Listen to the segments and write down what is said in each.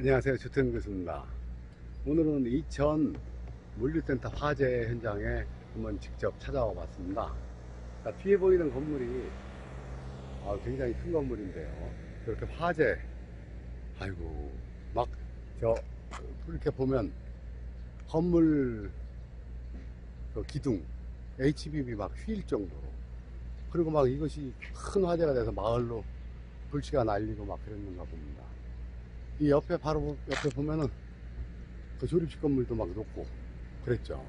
안녕하세요. 주태현 교수입니다. 오늘은 이천 물류센터 화재 현장에 한번 직접 찾아와 봤습니다. 자, 뒤에 보이는 건물이 아, 굉장히 큰 건물인데요. 이렇게 화재, 아이고, 막, 저, 이렇게 보면 건물 그 기둥, HBB 막휠 정도로. 그리고 막 이것이 큰 화재가 돼서 마을로 불씨가 날리고 막 그랬는가 봅니다. 이 옆에 바로 옆에 보면은 그 조립식 건물도 막 높고 그랬죠.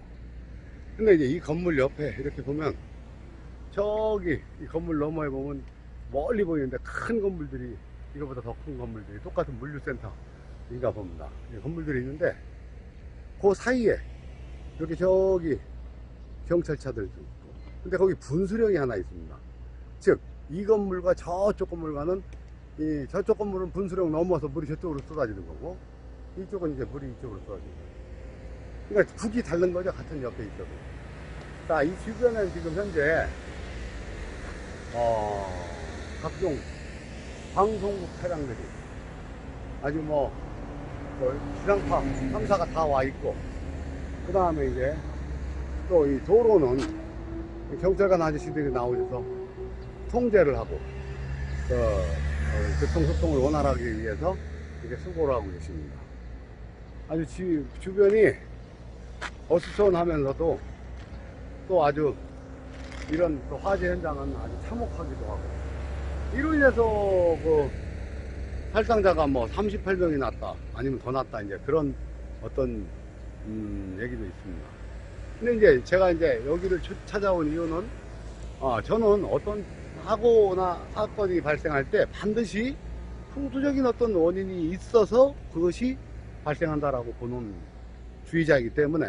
근데 이제 이 건물 옆에 이렇게 보면 저기 이 건물 너머에 보면 멀리 보이는데 큰 건물들이 이거보다 더 큰 건물들이 똑같은 물류센터인가 봅니다. 이 건물들이 있는데 그 사이에 이렇게 저기 경찰차들도 있고 근데 거기 분수령이 하나 있습니다. 즉 이 건물과 저쪽 건물과는 이 저쪽 건물은 분수령 넘어서 물이 저쪽으로 쏟아지는 거고 이쪽은 이제 물이 이쪽으로 쏟아지는 거예요. 그러니까 국이 다른 거죠. 같은 옆에 있어도. 자, 이 주변에 지금 현재 어, 각종 방송국 차량들이 아주 뭐, 뭐 지상파 3사가 다 와 있고 그 다음에 이제 또 이 도로는 경찰관 아저씨들이 나오셔서 통제를 하고 그 어, 교통소통을 원활하게 위해서 이렇게 수고를 하고 계십니다. 아주 지, 주변이 어수선하면서도 또 아주 이런 또 화재 현장은 아주 참혹하기도 하고 이로 인해서 그 살상자가 뭐 38명이 났다 아니면 더 났다 이제 그런 어떤 음, 얘기도 있습니다. 근데 이제 제가 이제 여기를 주- 찾아온 이유는 아, 저는 어떤 사고나 사건이 발생할 때 반드시 풍수적인 어떤 원인이 있어서 그것이 발생한다라고 보는 주의자이기 때문에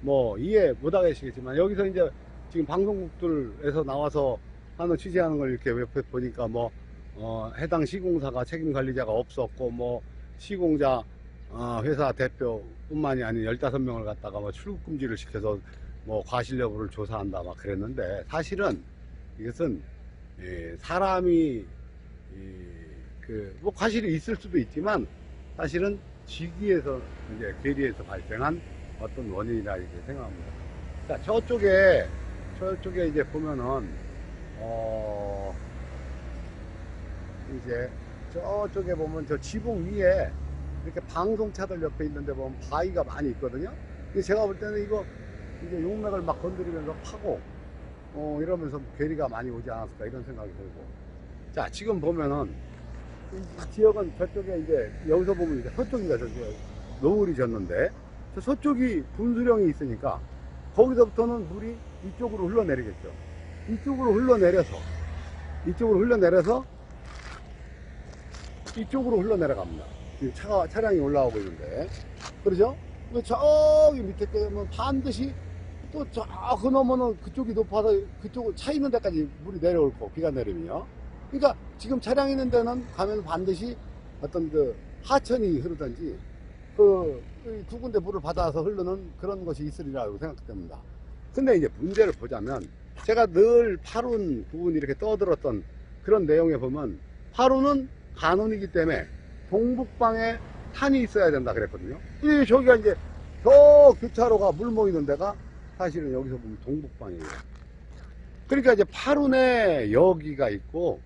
뭐 이해 못 하겠지만 여기서 이제 지금 방송국들에서 나와서 하는 취재하는 걸 이렇게 옆에 보니까 뭐 어, 해당 시공사가 책임 관리자가 없었고 뭐 시공자 어, 회사 대표뿐만이 아닌 15명을 갖다가 뭐 출국 금지를 시켜서 뭐 과실 여부를 조사한다 막 그랬는데 사실은 이것은 예, 사람이 그뭐 과실이 있을 수도 있지만 사실은 지기에서 이제 괴리에서 발생한 어떤 원인이라 이렇게 생각합니다. 자 저쪽에 저쪽에 이제 보면은 어 이제 저쪽에 보면 저 지붕 위에 이렇게 방송차들 옆에 있는데 보면 바위가 많이 있거든요. 제가 볼 때는 이거 이제 용맥을 막 건드리면서 파고 어 이러면서 괴리가 많이 오지 않았을까 이런 생각이 들고 자 지금 보면은 이 지역은 저쪽에 이제 여기서 보면 이제 서쪽인가 저기 노을이 졌는데 저 서쪽이 분수령이 있으니까 거기서부터는 물이 이쪽으로 흘러내리겠죠. 이쪽으로 흘러내려서 이쪽으로 흘러내려서 이쪽으로 흘러내려갑니다. 차가 차량이 올라오고 있는데 그러죠? 저기 밑에 가면 반드시 또저그 너머는 그쪽이 높아서 그쪽 차 있는 데까지 물이 내려올 거 비가 내리면요. 그러니까 지금 차량 있는 데는 가면 반드시 어떤 그 하천이 흐르든지 그 두 군데 물을 받아서 흐르는 그런 것이 있으리라고 생각됩니다. 근데 이제 문제를 보자면 제가 늘 파룬 부분 이렇게 떠들었던 그런 내용에 보면 파룬은 간운이기 때문에 동북방에 산이 있어야 된다 그랬거든요. 이 저기가 이제 저 교차로가 물 모이는 데가 사실은 여기서 보면 동북방이에요. 그러니까 이제 파룬에 여기가 있고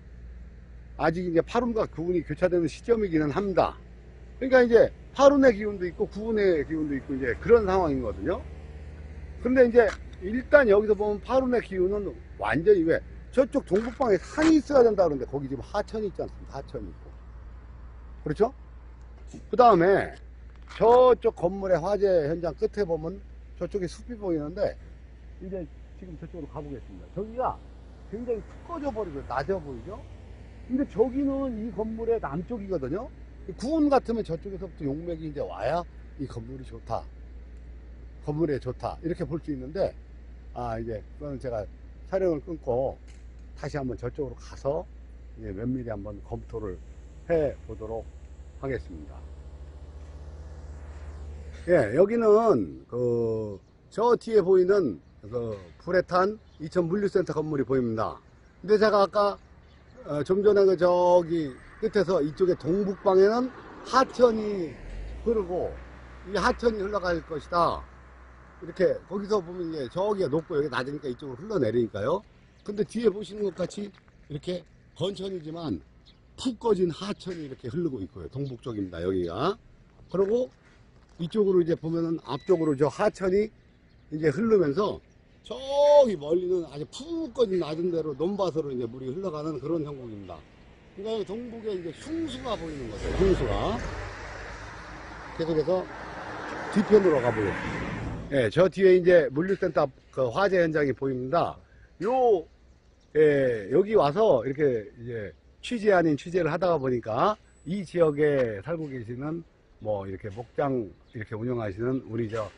아직 이제 파룬과 구분이 교차되는 시점이기는 합니다. 그러니까 이제 파룬의 기운도 있고 구분의 기운도 있고 이제 그런 상황이거든요. 근데 이제 일단 여기서 보면 파룬의 기운은 완전히 왜 저쪽 동북방에 산이 있어야 된다 그러는데 거기 지금 하천이 있지 않습니까? 하천이 있고. 그렇죠? 그 다음에 저쪽 건물의 화재 현장 끝에 보면 저쪽에 숲이 보이는데 이제 지금 저쪽으로 가보겠습니다. 저기가 굉장히 툭 꺼져 버리고 낮아 보이죠? 근데 저기는 이 건물의 남쪽이거든요. 구운 같으면 저쪽에서부터 용맥이 이제 와야 이 건물이 좋다. 건물에 좋다. 이렇게 볼 수 있는데, 아, 이제, 그거는 제가 촬영을 끊고 다시 한번 저쪽으로 가서 이제 면밀히 한번 검토를 해 보도록 하겠습니다. 예, 여기는 그, 저 뒤에 보이는 그 불에 탄 이천 물류센터 건물이 보입니다. 근데 제가 아까 어, 좀 전에 그 저기 끝에서 이쪽에 동북방에는 하천이 흐르고 이 하천이 흘러갈 것이다. 이렇게 거기서 보면 이게 저기가 높고 여기 낮으니까 이쪽으로 흘러내리니까요. 근데 뒤에 보시는 것 같이 이렇게 건천이지만 푹 꺼진 하천이 이렇게 흐르고 있고요. 동북쪽입니다. 여기가. 그리고 이쪽으로 이제 보면은 앞쪽으로 저 하천이 이제 흐르면서 저기 멀리는 아주 푹 꺼진 낮은 데로 논밭으로 이제 물이 흘러가는 그런 형국입니다. 그러니까 동북에 이제 흉수가 보이는 거죠. 흉수가. 계속해서 뒤편으로 가보겠습니다. 예, 저 뒤에 이제 물류센터 그 화재 현장이 보입니다. 요, 예, 여기 와서 이렇게 이제 취재 아닌 취재를 하다가 보니까 이 지역에 살고 계시는 뭐 이렇게 목장 이렇게 운영하시는 우리 저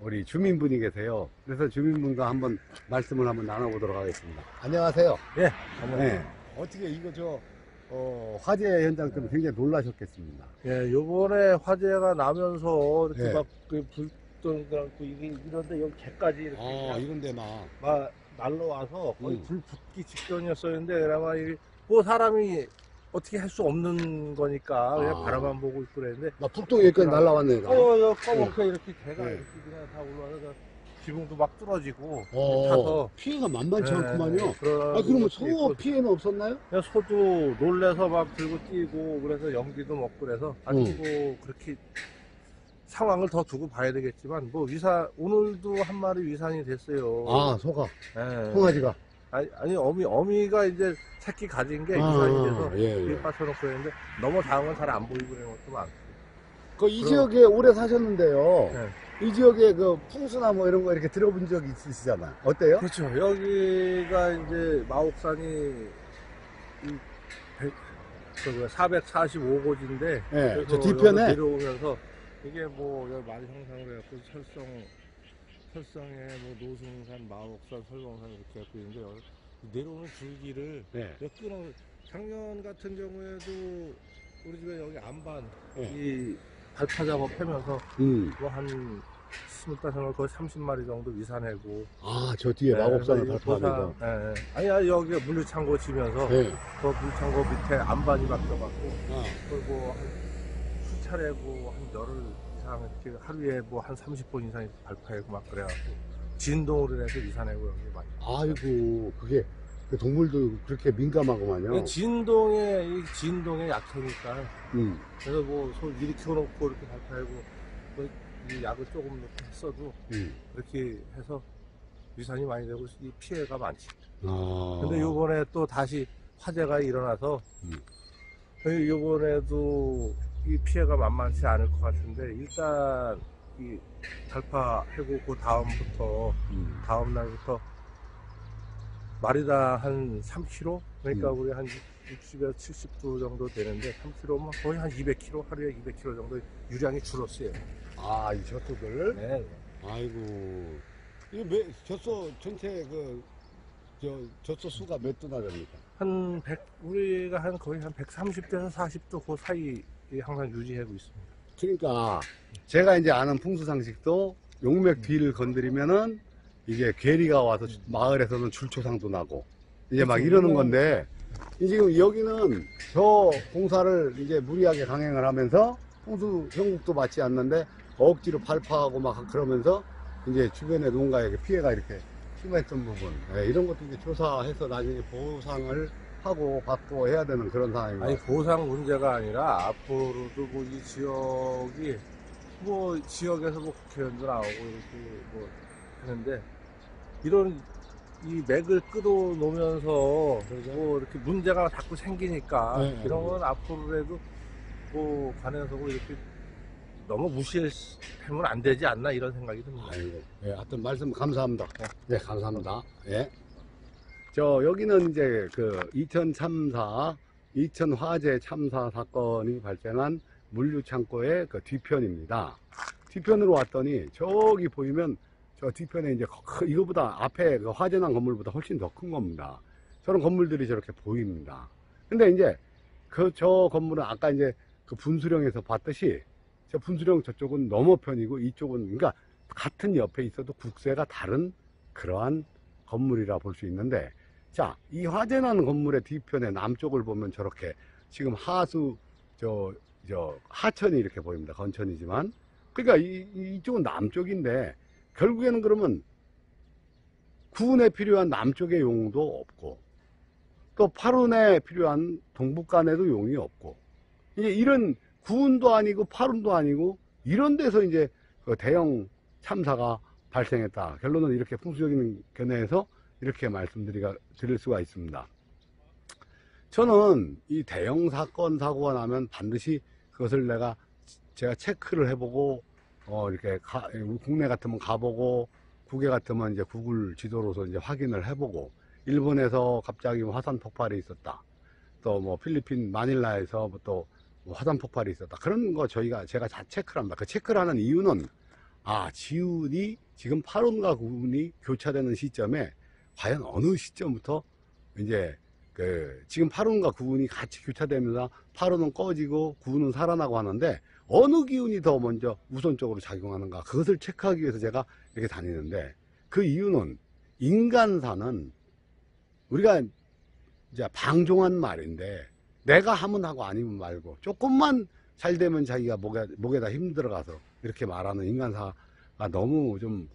우리 주민분이 계세요. 그래서 주민분과 한번 말씀을 한번 나눠보도록 하겠습니다. 안녕하세요. 예, 네. 어떻게 이거 저 어, 화재 현장 때문에 굉장히 놀라셨겠습니다. 예, 요번에 화재가 나면서 이렇게 네. 막그 불던 거고 이게 이런데 여기 개까지 이렇게 아, 그냥 이런데 나. 막 날라와서 거의 음. 불 붙기 직전이었었는데 그나마 이뭐 사람이 어떻게 할 수 없는 거니까 그냥 아. 바라만 보고 있고 그랬는데 나 북동 여기까지 날라왔네. 나. 어, 여 검은게 이렇게 개가 네. 이렇게 그냥 다 올라와서 지붕도 막 뚫어지고 어, 타서 피해가 만만치 않구만요. 그런 아, 그러면 것도 소 있고. 피해는 없었나요? 그냥 소도 놀래서 막 들고 뛰고 그래서 연기도 먹고 그래서 아니 음. 뭐 그렇게 상황을 더 두고 봐야 되겠지만 뭐 위산 오늘도 한 마리 위산이 됐어요. 아, 소가, 예. 송아지가. 아니, 아니 어미 어미가 이제 새끼 가진 게 아, 위산이 돼서 예, 예. 뒤에 빠져놓고 했는데 너무 작은 건잘안 보이고 그런 것도 많고. 그이 그럼- 지역에 오래 사셨는데요. 네. 이 지역에 그 풍수나 뭐 이런 거 이렇게 들어본 적 있으시잖아요. 어때요? 그렇죠. 여기가 이제 마옥산이 이 100, 그 445고지인데 예, 저 뒤편에. 내려오면서 이게 뭐 여기 많이 형성을 해갖고 설성 설성에 뭐 노승산, 마옥산, 설봉산 이렇게 해갖고 있는데 여기 내려오는 줄기를 네. 몇 끊어 작년 같은 경우에도 우리 집에 여기 안반 네. 이 발파 작업 하면서 음. 뭐한 스물다섯 명 거의 30마리 정도 위산하고 아, 저 뒤에 마곡산을 발파하면서. 예, 예. 아니, 아니, 여기 물류창고 지면서, 네. 그 물류창고 밑에 안반이 바뀌어갖고, 아, 그리고 한 수차례고 한 열흘 이상 이렇게 하루에 뭐 한 30번 이상 이렇게 발파하고 막 그래갖고, 진동으로 해서 위산하고 여기 많이. 아이고, 그게 그 동물도 그렇게 민감하구만요. 진동에, 이 진동에 약하니까, 음. 그래서 뭐소 이리 키워놓고 이렇게 발파하고, 뭐이 약을 조금 넣고 했어도, 음. 그렇게 해서 위산이 많이 되고, 이 피해가 많지. 아. 근데 요번에 또 다시 화재가 일어나서 음. 그 요번에도 이 피해가 만만치 않을 것 같은데 일단 이 달파해고 그 다음부터 음. 다음 날부터 마리당 한 3kg 그러니까 음. 우리 한 60에서 70도 정도 되는데 3kg면 거의 한 200kg 하루에 200kg 정도 유량이 줄었어요. 아, 이 젖소들? 네. 아이고. 이거 몇, 젖소 전체 그, 저, 젖소 수가 몇 도나 됩니까? 한 100, 우리가 한 거의 한 130도에서 40도 그 사이 항상 유지하고 있습니다. 그러니까 제가 이제 아는 풍수 상식도 용맥 뒤를 건드리면은 이게 괴리가 와서 주- 마을에서는 줄초상도 나고 이제 막 그렇죠. 이러는 건데 이 지금 여기는 저 공사를 이제 무리하게 강행을 하면서 풍수 형국도 맞지 않는데 억지로 발파하고 막 그러면서 이제 주변의 농가에게 피해가 이렇게 심했던 부분 예, 이런 것도 이제 조사해서 나중에 보상을 하고 받고 해야 되는 그런 것 아니. 보상 문제가 아니라 앞으로도 뭐 이 지역이 뭐 지역에서 뭐 국회의원도 나오고 이렇게 뭐 하는데 이런 이 맥을 끌어놓으면서 뭐 이렇게 문제가 자꾸 생기니까 네, 이런 네. 건 앞으로라도 뭐 관해서 뭐 이렇게 너무 무시하면 안 되지 않나 이런 생각이 듭니다. 아이고, 예, 하여튼 말씀 감사합니다. 예, 감사합니다. 예. 저, 여기는 이제 그 2000 참사, 2000 화재 참사 사건이 발생한 물류창고의 그 뒤편입니다. 뒤편으로 왔더니 저기 보이면 저 뒤편에 이제 크- 이거보다 앞에 그 화재난 건물보다 훨씬 더 큰 겁니다. 저런 건물들이 저렇게 보입니다. 근데 이제 그 저 건물은 아까 이제 그 분수령에서 봤듯이 저 분수령 저쪽은 너머편이고 이쪽은 그러니까 같은 옆에 있어도 국세가 다른 그러한 건물이라 볼 수 있는데 자, 이 화재나는 건물의 뒤편에 남쪽을 보면 저렇게 지금 하수 저 저 하천이 이렇게 보입니다. 건천이지만 그러니까 이, 이- 이쪽은 남쪽인데 결국에는 그러면 구운에 필요한 남쪽의 용도 없고 또 파룬에 필요한 동북간에도 용이 없고 이제 이런 구운도 아니고 파룬도 아니고 이런 데서 이제 그 대형 참사가 발생했다. 결론은 이렇게 풍수적인 견해에서 이렇게 말씀드리가 드릴 수가 있습니다. 저는 이 대형 사건 사고가 나면 반드시 그것을 내가 제가 체크를 해보고 어 이렇게 가- 국내 같으면 가보고 국외 같으면 이제 구글 지도로서 이제 확인을 해보고 일본에서 갑자기 뭐 화산 폭발이 있었다. 또 뭐 필리핀 마닐라에서 또 화산 폭발이 있었다. 그런 거 저희가 제가 다 체크를 합니다. 그 체크를 하는 이유는 아 지운이 지금 8원과 9운이 교차되는 시점에 과연 어느 시점부터 이제 그 지금 8원과 9운이 같이 교차되면서 8원은 꺼지고 9운은 살아나고 하는데 어느 기운이 더 먼저 우선적으로 작용하는가 그것을 체크하기 위해서 제가 이렇게 다니는데 그 이유는 인간사는 우리가 이제 방종한 말인데 내가 하면 하고 아니면 말고 조금만 잘 되면 자기가 목에, 목에다 힘들어가서 이렇게 말하는 인간사가 너무 좀,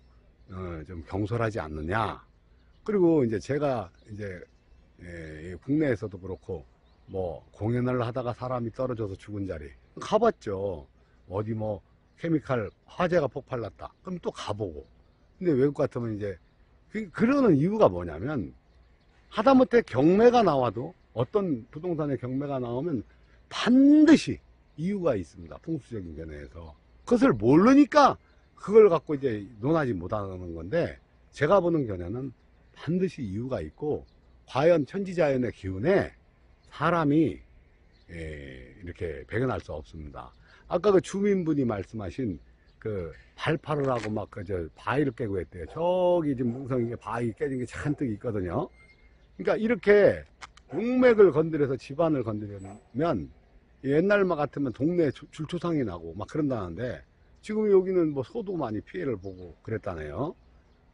어, 좀 경솔하지 않느냐. 그리고 이제 제가 이제 예, 이 국내에서도 그렇고 뭐 공연을 하다가 사람이 떨어져서 죽은 자리 가봤죠. 어디 뭐 케미칼 화재가 폭발났다. 그럼 또 가보고. 근데 외국 같으면 이제 그, 그러는 이유가 뭐냐면 하다못해 경매가 나와도 어떤 부동산의 경매가 나오면 반드시 이유가 있습니다. 풍수적인 견해에서. 그것을 모르니까 그걸 갖고 이제 논하지 못하는 건데 제가 보는 견해는 반드시 이유가 있고 과연 천지자연의 기운에 사람이 예, 이렇게 배견할 수 없습니다. 아까 그 주민분이 말씀하신 그 발파를 하고 막 그저 바위를 깨고 했대요. 저기 지금 뭉성이게 바위 깨진 게 잔뜩 있거든요. 그러니까 이렇게 용맥을 건드려서 집안을 건드리면 옛날만 같으면 동네에 주- 줄초상이 나고 막 그런다는데 지금 여기는 뭐 소도 많이 피해를 보고 그랬다네요.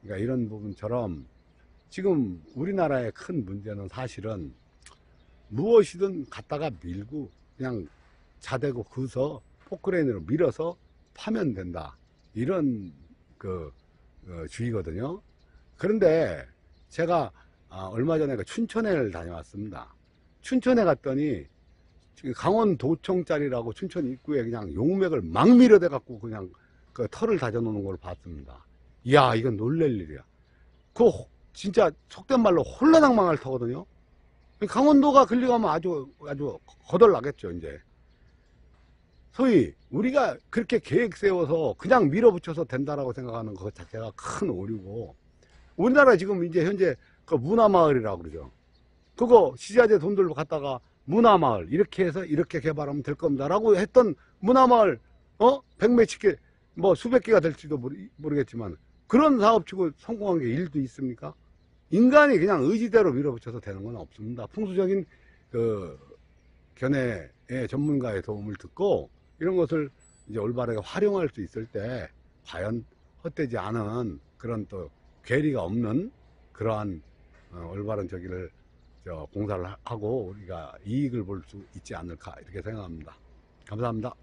그러니까 이런 부분처럼 지금 우리나라의 큰 문제는 사실은 무엇이든 갖다가 밀고 그냥 자대고 그서 포크레인으로 밀어서 파면 된다. 이런 그 어, 주의거든요. 그런데 제가 아, 얼마 전에 그 춘천에를 다녀왔습니다. 춘천에 갔더니 지금 강원도청짜리라고 춘천 입구에 그냥 용맥을 막 밀어대 갖고 그냥 그 털을 다져 놓는 걸 봤습니다. 이야, 이건 놀랄 일이야. 그 호- 진짜 속된 말로 홀라당망할 터거든요. 강원도가 걸려가면 아주 아주 거덜나겠죠, 이제. 소위 우리가 그렇게 계획 세워서 그냥 밀어붙여서 된다라고 생각하는 것 자체가 큰 오류고 우리나라 지금 이제 현재 그 문화마을이라고 그러죠. 그거 시자재 돈 들고 갔다가 문화마을 이렇게 해서 이렇게 개발하면 될 겁니다라고 했던 문화마을 어 백몇십 개 뭐 수백 개가 될지도 모르, 모르겠지만 그런 사업치고 성공한 게 일도 있습니까? 인간이 그냥 의지대로 밀어붙여서 되는 건 없습니다. 풍수적인 그 견해의 전문가의 도움을 듣고 이런 것을 이제 올바르게 활용할 수 있을 때 과연 헛되지 않은 그런 또 괴리가 없는 그러한 어, 올바른 저기를 저 공사를 하- 하고 우리가 이익을 볼 수 있지 않을까 이렇게 생각합니다. 감사합니다.